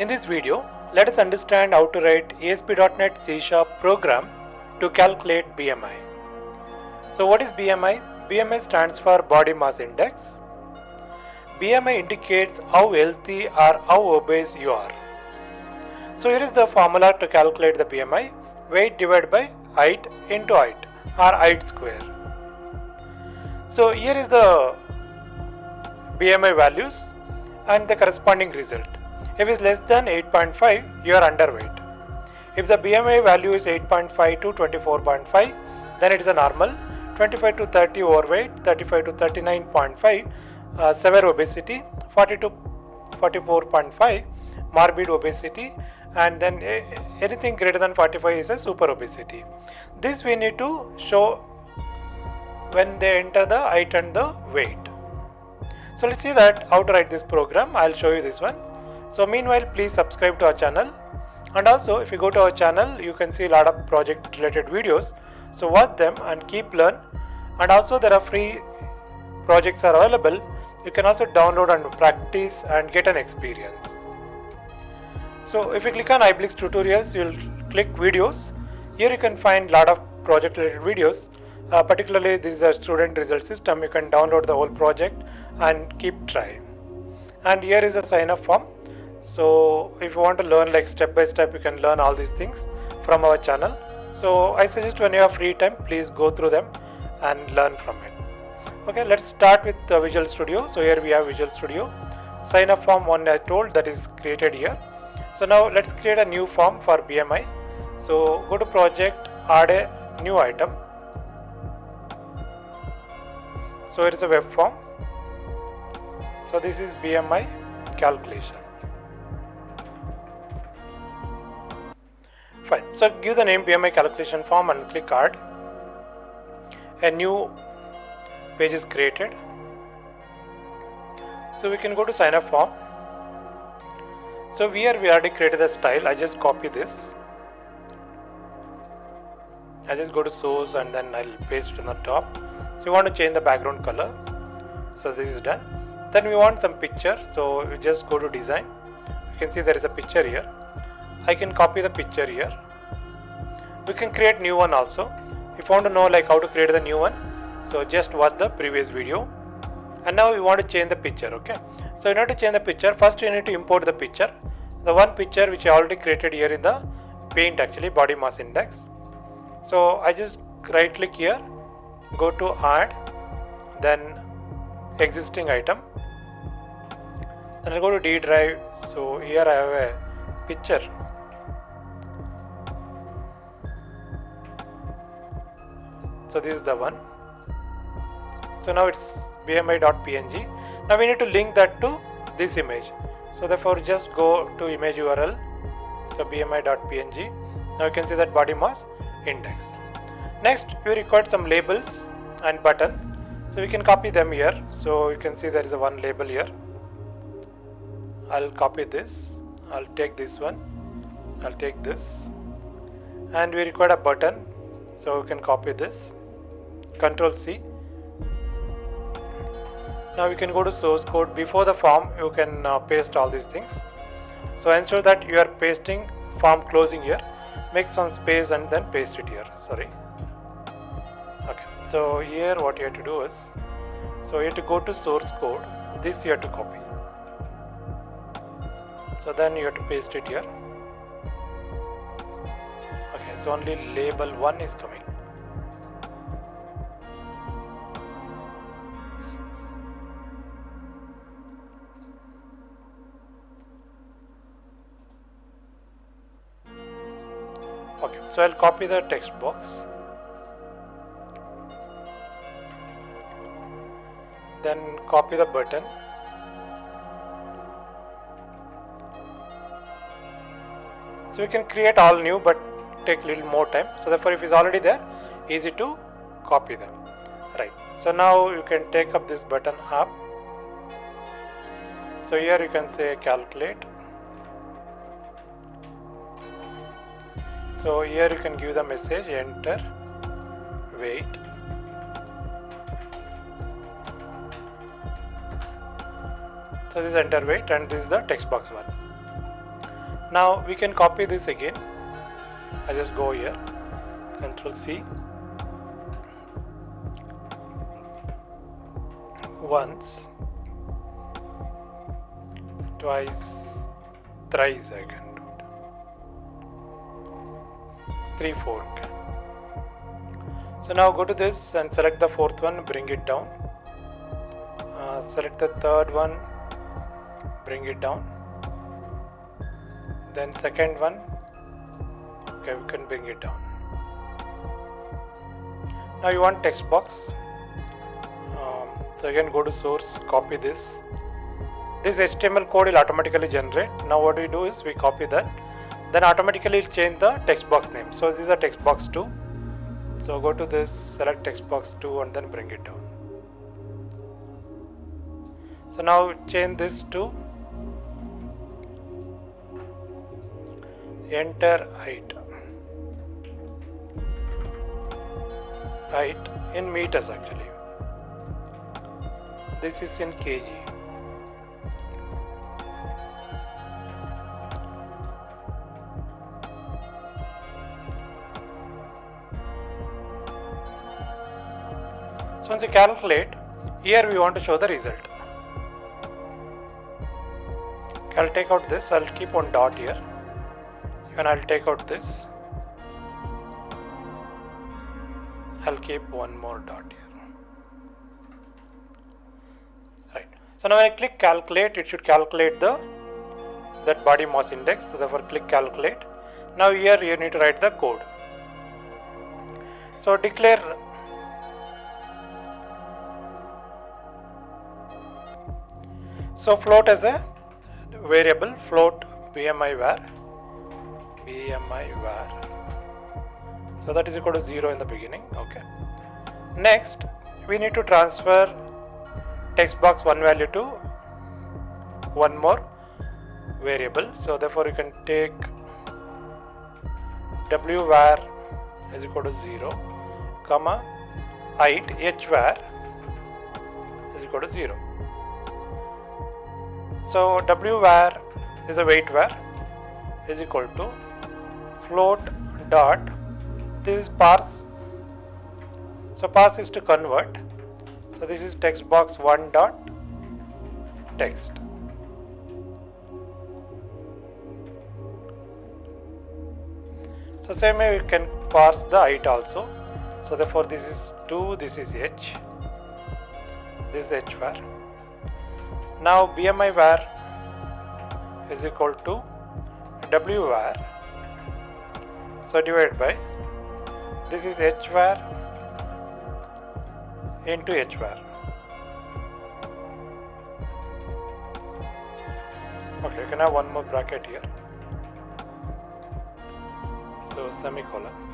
In this video, let us understand how to write ASP.NET C Sharp program to calculate BMI. So what is BMI? BMI stands for Body Mass Index. BMI indicates how healthy or how obese you are. So here is the formula to calculate the BMI, weight divided by height into height or height square. So here is the BMI values and the corresponding result. If it is less than 8.5, you are underweight. If the BMI value is 8.5 to 24.5, then it is a normal. 25 to 30 overweight, 35 to 39.5 uh, severe obesity, 40 to 44.5 morbid obesity, and then eh, anything greater than 45 is a super obesity. This we need to show when they enter the height and the weight. So let's see that how to write this program. I'll show you this one. So meanwhile, please subscribe to our channel. And also, if you go to our channel, you can see a lot of project related videos. So watch them and keep learn. And also there are free projects are available. You can also download and practice and get an experience. So if you click on Highblix tutorials, you'll click videos. Here you can find a lot of project related videos. Uh, particularly this is a student result system. You can download the whole project and keep trying. And here is a sign up form so if you want to learn like step by step you can learn all these things from our channel. So i suggest when you have free time please go through them and learn from it. Okay let's start with uh, visual studio. So here we have visual studio. Sign up form one i told that is created here. So now let's create a new form for bmi so go to project add a new item. So it is a web form. So this is bmi calculation So give the name BMI calculation form and click add. A new page is created. So we can go to sign up form. So here we already created the style. I just copy this. I just go to source and then I'll paste it on the top. So we want to change the background color. So this is done. Then we want some picture. So just go to design. You can see there is a picture here. I can copy the picture here. We can create new one also. If you want to know like how to create the new one, so just watch the previous video. And now we want to change the picture, okay? So in order to change the picture, first you need to import the picture. The one picture which I already created here in the paint actually, body mass index. So I just right click here, go to add, then existing item. Then I go to D drive. So here I have a picture so this is the one. So now it's bmi.png now we need to link that to this image. So therefore just go to image url so bmi.png now you can see that body mass index. Next we require some labels and button. So we can copy them here. So you can see there is a one label here. I'll copy this. I'll take this one. I'll take this. And we require a button. So we can copy this control C. Now we can go to source code. Before the form you can uh, paste all these things. So ensure that you are pasting form closing here. Make some space and then paste it here. Sorry. Okay. So here what you have to do is so you have to go to source code. This you have to copy. So then you have to paste it here. Okay. So only label 1 is coming okay so I'll copy the text box. Then copy the button. So we can create all new but take little more time. So therefore if it's already there easy to copy them. Right. So now you can take up this button up. So here you can say calculate so here you can give the message. Enter. Weight so this is enter weight and this is the text box one. Now we can copy this again. I just go here. Control C. Once. Twice. Thrice can do three four okay. so now go to this and select the fourth one bring it down. Uh, select the third one bring it down. Then second one okay we can bring it down. Now you want text box. Um, so again go to source copy this. This HTML code will automatically generate. Now what we do is we copy that then automatically it will change the text box name. So this is a text box 2 so go to this select text box 2 and then bring it down. So now change this to enter height. Height in meters actually. This is in kg once you calculate here we want to show the result. I'll take out this. I'll keep one dot here. And I'll take out this. I'll keep one more dot here. Right. So now when I click calculate it should calculate the that body mass index. So therefore click calculate. Now here you need to write the code. So declare so float as a variable float bmi var bmi var. So that is equal to 0 in the beginning okay. Next we need to transfer text box one value to one more variable. So therefore you can take w var is equal to 0 comma height h var is equal to 0 so w var is a weight var is equal to float dot. This is parse. So parse is to convert. So this is text box 1 dot text. So same way we can parse the height also. So therefore this is 2 this is h. This is h var now bmi var is equal to w var so divided by this is h var into h var okay you can have one more bracket here. So semicolon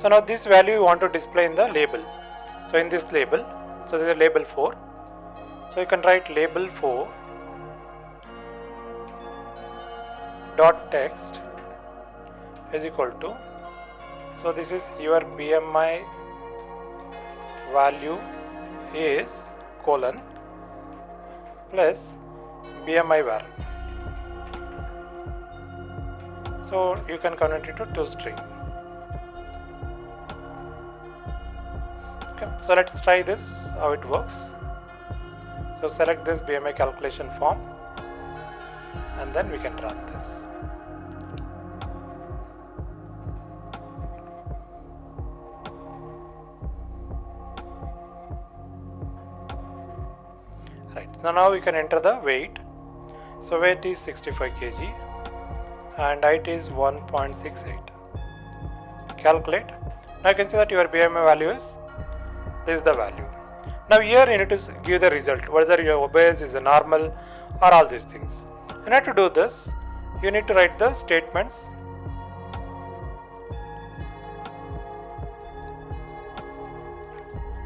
so now this value you want to display in the label. So in this label so this is label 4 so you can write label 4 dot text is equal to so this is your BMI value is colon plus BMI var. So you can convert it to ToString okay so let's try this how it works. So select this BMI calculation form and then we can run this. Right so now we can enter the weight. So weight is 65 kg and height is 1.68 calculate. Now you can see that your BMI value is this is the value. Now here you need to give the result whether your obese is a normal or all these things. In order to do this. You need to write the statements.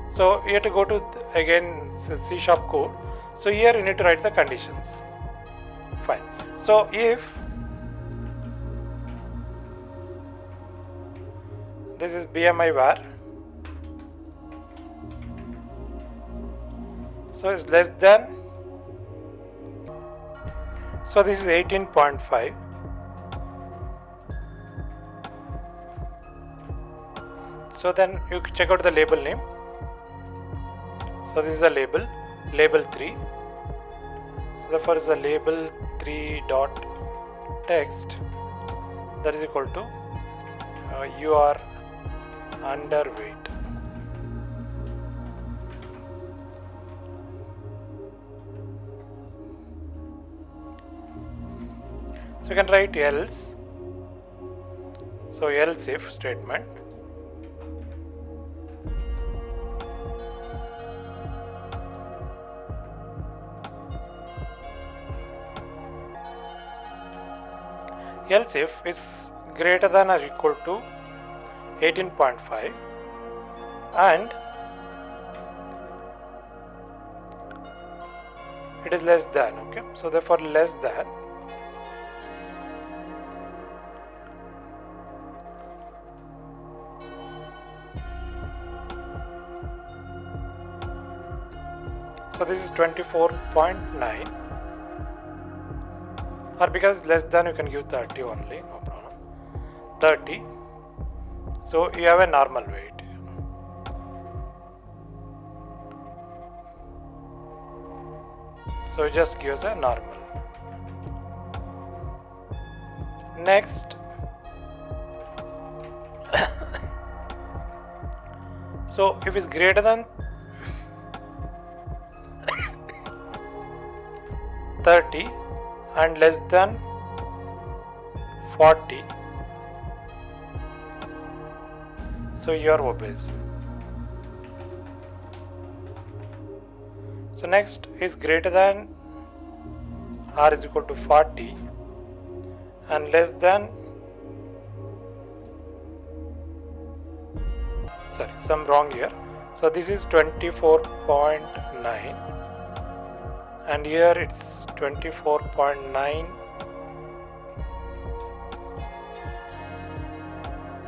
So you have to go to again C sharp code. So here you need to write the conditions. Fine. So if this is BMI var so it's less than so this is 18.5 so then you check out the label name. So this is the label label 3 so therefore is the label 3 dot text. That is equal to uh, you are underweight you can write else. So else if statement. Else if is greater than or equal to 18.5 and it is less than okay? So therefore less than so this is 24.9 or because less than you can give 30 only no problem. 30 so you have a normal weight. So it just gives a normal. Next. So if it's greater than 30 and less than 40 so you are obese. So next is greater than r is equal to 40 and less than sorry some wrong here. So this is 24.9 and here it's 24.9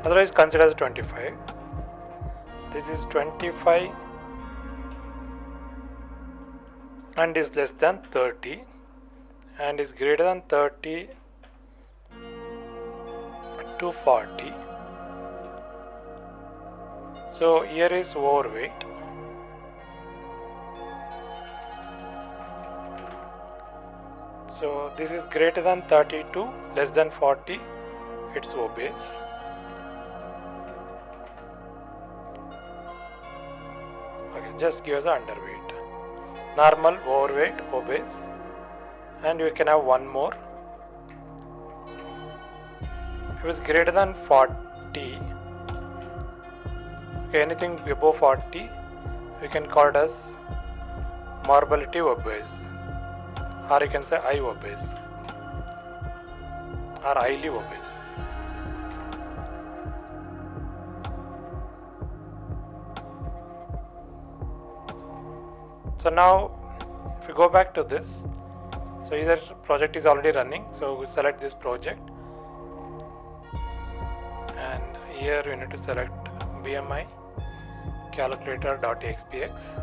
otherwise consider as 25 this is 25 and is less than 30 and is greater than 30 to 40 so here is overweight so this is greater than 32 less than 40 it's obese. Okay just give us underweight normal overweight obese. And we can have one more. If it's greater than 40 okay anything above 40 we can call it as morbidity obese or you can say I obese or highly obese. So now if we go back to this, so either project is already running, so we select this project and here we need to select BMI calculator.aspx.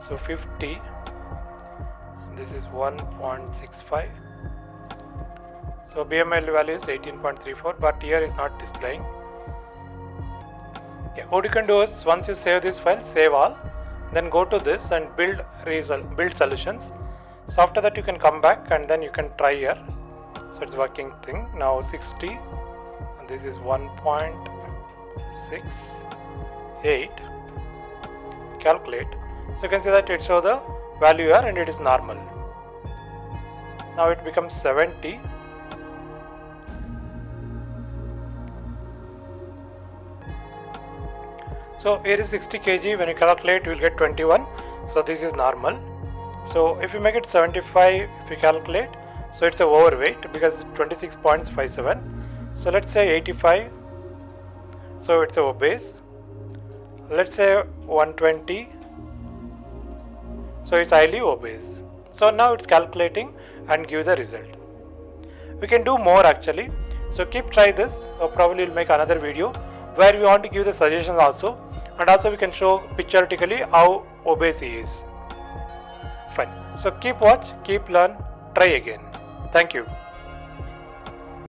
So 50 this is 1.65 so BMI value is 18.34 but here is not displaying. Yeah, what you can do is once you save this file save all then go to this and build result build solutions. So after that you can come back and then you can try here. So it's working thing. Now 60 and this is 1.68 calculate. So you can see that it show the value here and it is normal. Now it becomes 70. So here is 60 kg when you calculate you will get 21 so this is normal. So if you make it 75 if you calculate so it's a overweight because 26.57 so let's say 85 so it's a obese let's say 120 so it's highly obese. So now it's calculating and give the result. We can do more actually. So keep try this or probably we'll make another video where we want to give the suggestions also and also we can show pictorially how obese he is. Fine. So keep watch, keep learn, try again. Thank you.